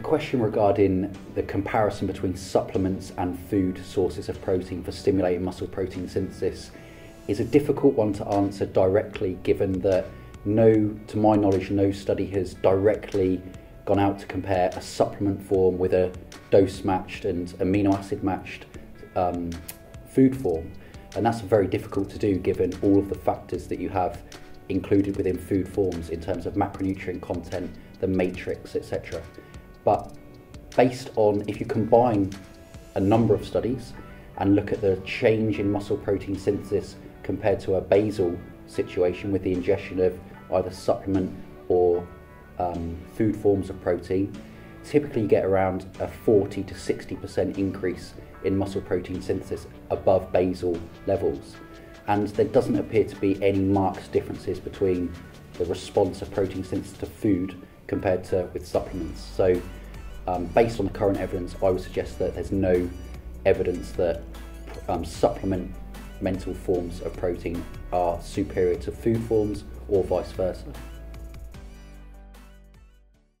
question regarding the comparison between supplements and food sources of protein for stimulating muscle protein synthesis is a difficult one to answer directly given that no, to my knowledge, no study has directly gone out to compare a supplement form with a dose matched and amino acid matched um, food form. And that's very difficult to do given all of the factors that you have included within food forms in terms of macronutrient content, the matrix, etc. But based on if you combine a number of studies and look at the change in muscle protein synthesis compared to a basal situation with the ingestion of either supplement or um, food forms of protein, typically you get around a 40 to 60% increase in muscle protein synthesis above basal levels. And there doesn't appear to be any marked differences between the response of protein synthesis to food compared to with supplements. So, um, based on the current evidence, I would suggest that there's no evidence that um, supplemental forms of protein are superior to food forms or vice versa.